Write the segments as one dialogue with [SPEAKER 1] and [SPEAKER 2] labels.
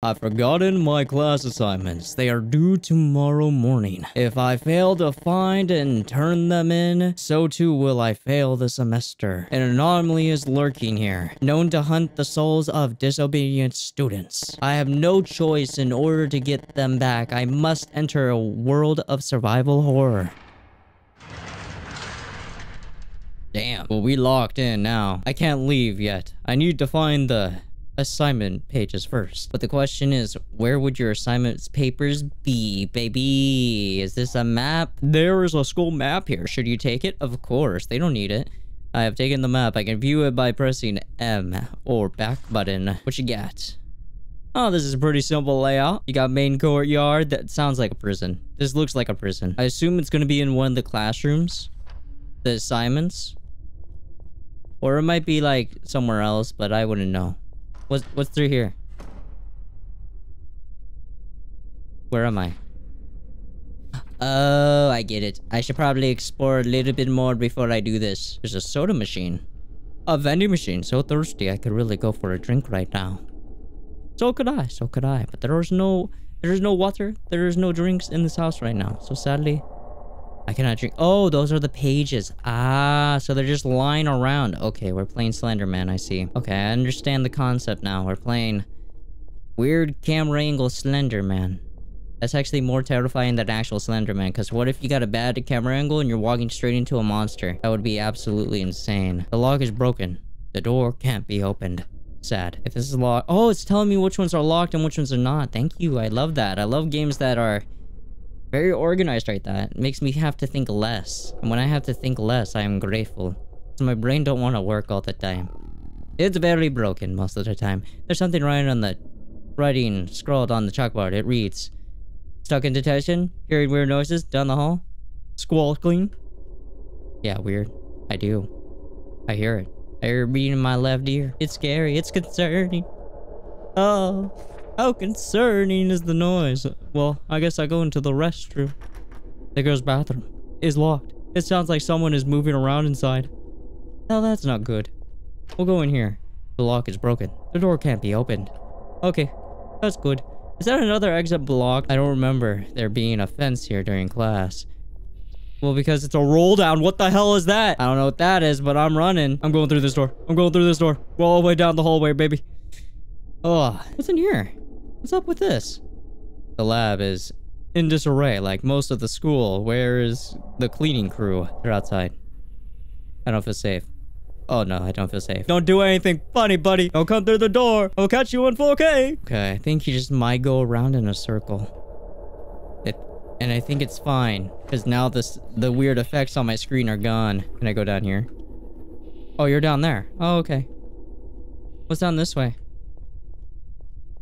[SPEAKER 1] I've forgotten my class assignments. They are due tomorrow morning. If I fail to find and turn them in, so too will I fail the semester. An anomaly is lurking here, known to hunt the souls of disobedient students. I have no choice in order to get them back. I must enter a world of survival horror. Damn. Well, we locked in now. I can't leave yet. I need to find the assignment pages first. But the question is, where would your assignments papers be, baby? Is this a map? There is a school map here. Should you take it? Of course. They don't need it. I have taken the map. I can view it by pressing M or back button. What you got? Oh, this is a pretty simple layout. You got main courtyard. That sounds like a prison. This looks like a prison. I assume it's going to be in one of the classrooms. The assignments. Or it might be like somewhere else, but I wouldn't know. What's what's through here? Where am I? Oh, I get it. I should probably explore a little bit more before I do this. There's a soda machine. A vending machine. So thirsty, I could really go for a drink right now. So could I. So could I. But there is no... There is no water. There is no drinks in this house right now. So sadly, I cannot drink. Oh, those are the pages. Ah, so they're just lying around. Okay, we're playing Slenderman, I see. Okay, I understand the concept now. We're playing weird camera angle Slenderman. That's actually more terrifying than actual Slenderman, because what if you got a bad camera angle and you're walking straight into a monster? That would be absolutely insane. The lock is broken. The door can't be opened. Sad. If this is locked- Oh, it's telling me which ones are locked and which ones are not. Thank you. I love that. I love games that are very organized right that. It makes me have to think less. And when I have to think less, I am grateful. So my brain don't want to work all the time. It's very broken most of the time. There's something writing on the... Writing scrawled on the chalkboard. It reads... Stuck in detention? Hearing weird noises down the hall? Squawking? Yeah, weird. I do. I hear it. I hear it beating in my left ear. It's scary. It's concerning. Oh. How concerning is the noise? Well, I guess I go into the restroom. The girl's bathroom is locked. It sounds like someone is moving around inside. Now that's not good. We'll go in here. The lock is broken. The door can't be opened. Okay, that's good. Is that another exit block? I don't remember there being a fence here during class. Well, because it's a roll down. What the hell is that? I don't know what that is, but I'm running. I'm going through this door. I'm going through this door. Go all the way down the hallway, baby. Oh, what's in here? What's up with this? The lab is in disarray like most of the school. Where is the cleaning crew? They're outside. I don't feel safe. Oh no, I don't feel safe. Don't do anything funny, buddy. Don't come through the door. I'll catch you in 4K. Okay, I think you just might go around in a circle. It, and I think it's fine. Because now this the weird effects on my screen are gone. Can I go down here? Oh, you're down there. Oh, okay. What's down this way?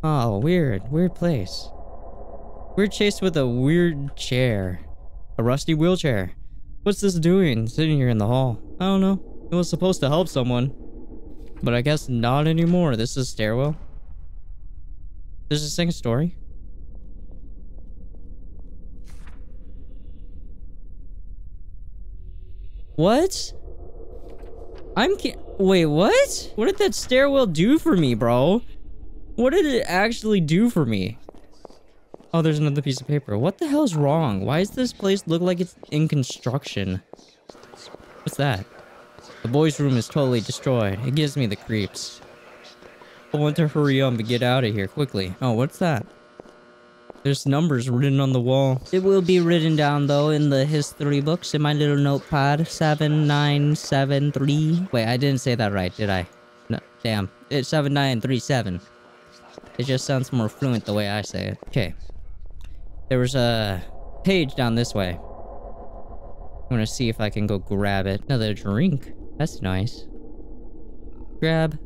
[SPEAKER 1] Oh, weird. Weird place. We're chased with a weird chair. A rusty wheelchair. What's this doing sitting here in the hall? I don't know. It was supposed to help someone. But I guess not anymore. This is a stairwell. There's a second story. What? I'm Wait, what? What did that stairwell do for me, bro? What did it actually do for me? Oh, there's another piece of paper. What the hell is wrong? Why does this place look like it's in construction? What's that? The boys' room is totally destroyed. It gives me the creeps. I want to hurry up and get out of here quickly. Oh, what's that? There's numbers written on the wall. It will be written down, though, in the history books in my little notepad. 7973. Wait, I didn't say that right, did I? No, damn. It's 7937. It just sounds more fluent the way I say it. Okay. There was a page down this way. I'm gonna see if I can go grab it. Another drink. That's nice. Grab.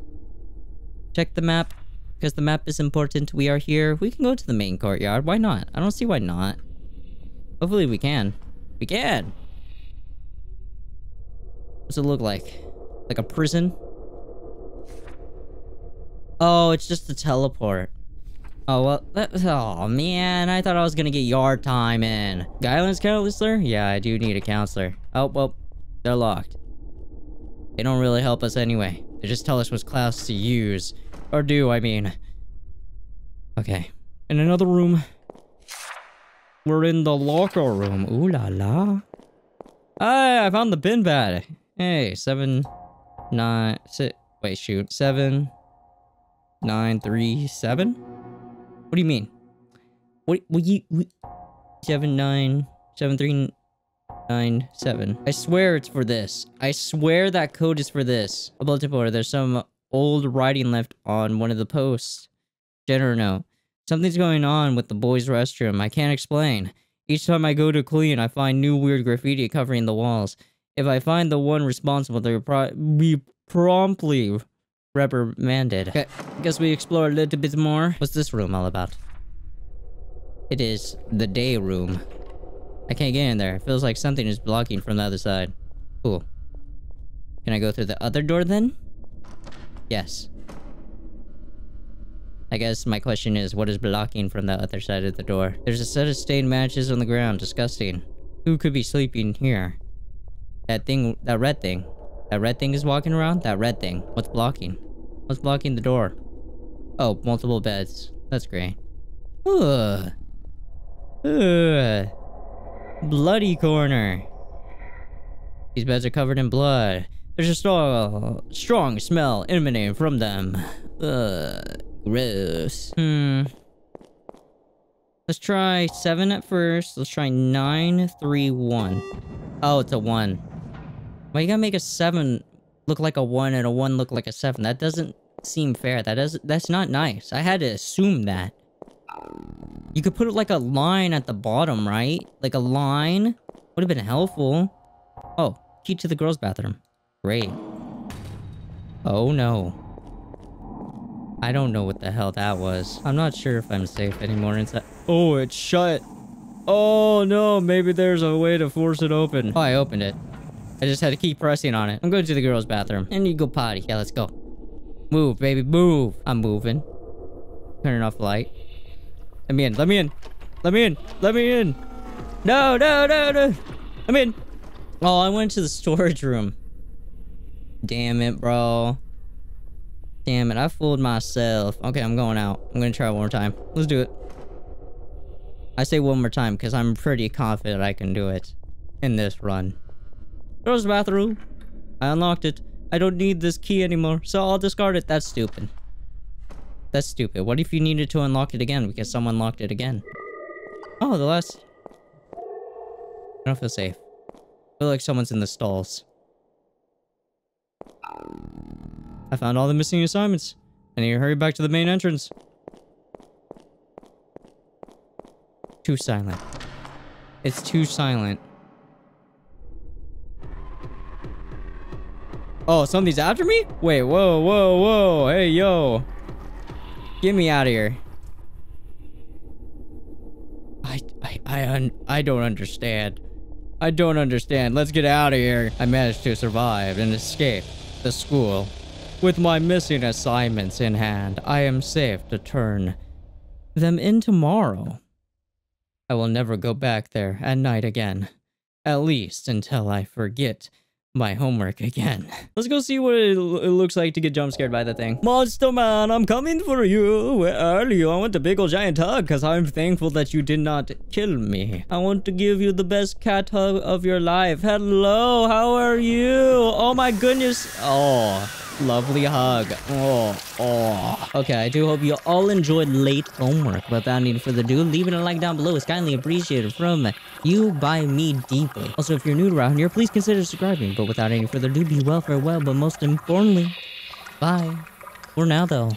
[SPEAKER 1] Check the map. Because the map is important. We are here. We can go to the main courtyard. Why not? I don't see why not. Hopefully we can. We can! What's it look like? Like a prison? Oh, it's just a teleport. Oh, well, that, oh man, I thought I was gonna get yard time in. Guidance counselor? Yeah, I do need a counselor. Oh, well, they're locked. They don't really help us anyway. They just tell us what class to use. Or do, I mean. Okay. In another room. We're in the locker room. Ooh la la. Hey, I found the bin bag. Hey, seven, nine, six. Wait, shoot. Seven, nine, three, seven. What do you mean? What? What you? What, seven, nine, seven, three, nine, seven. I swear it's for this. I swear that code is for this. A bulletin board. There's some old writing left on one of the posts. General note. Something's going on with the boys' restroom. I can't explain. Each time I go to clean, I find new weird graffiti covering the walls. If I find the one responsible, they will pro be promptly reprimanded. Okay, I guess we explore a little bit more. What's this room all about? It is the day room. I can't get in there. It feels like something is blocking from the other side. Cool. Can I go through the other door then? Yes. I guess my question is, what is blocking from the other side of the door? There's a set of stained matches on the ground. Disgusting. Who could be sleeping here? That thing, that red thing. That red thing is walking around? That red thing. What's blocking? What's blocking the door? Oh, multiple beds. That's great. Ugh. Ugh. Bloody corner. These beds are covered in blood. There's a strong, strong smell emanating from them. Ugh. Gross. Hmm. Let's try 7 at first. Let's try nine, three, one. Oh, it's a 1. Why you gotta make a 7 look like a 1 and a 1 look like a 7? That doesn't seem fair. That doesn't- that's not nice. I had to assume that. You could put like a line at the bottom, right? Like a line would have been helpful. Oh, key to the girls' bathroom. Great. Oh no. I don't know what the hell that was. I'm not sure if I'm safe anymore inside. Oh, it's shut. Oh no, maybe there's a way to force it open. Oh, I opened it. I just had to keep pressing on it. I'm going to the girls' bathroom. And you go potty. Yeah, let's go. Move, baby, move. I'm moving. Turning off the light. Let me in. Let me in. Let me in. Let me in. No, no, no, no. I'm in. Oh, I went to the storage room. Damn it, bro. Damn it, I fooled myself. Okay, I'm going out. I'm gonna try one more time. Let's do it. I say one more time because I'm pretty confident I can do it in this run. There's the bathroom. I unlocked it. I don't need this key anymore, so I'll discard it. That's stupid. That's stupid. What if you needed to unlock it again because someone locked it again? Oh, the last... I don't feel safe. I feel like someone's in the stalls. I found all the missing assignments. I need to hurry back to the main entrance. Too silent. It's too silent. Oh, something's after me? Wait, whoa, whoa, whoa. Hey, yo. Get me out of here. I, I, I, un I don't understand. I don't understand. Let's get out of here. I managed to survive and escape the school. With my missing assignments in hand, I am safe to turn them in tomorrow. I will never go back there at night again. At least until I forget my homework again. Let's go see what it, it, looks like to get jump scared by the thing. Monster Man, I'm coming for you. Where are you? I want a big old giant hug because I'm thankful that you did not kill me. I want to give you the best cat hug of your life. Hello, how are you? Oh my goodness. Oh, lovely hug. Oh, oh. Okay, I do hope you all enjoyed late homework. Without any further ado, leaving a like down below is kindly appreciated from you by me deeply. Also, if you're new around here, please consider subscribing. But without any further ado, be well, farewell, but most importantly, bye. For now, though.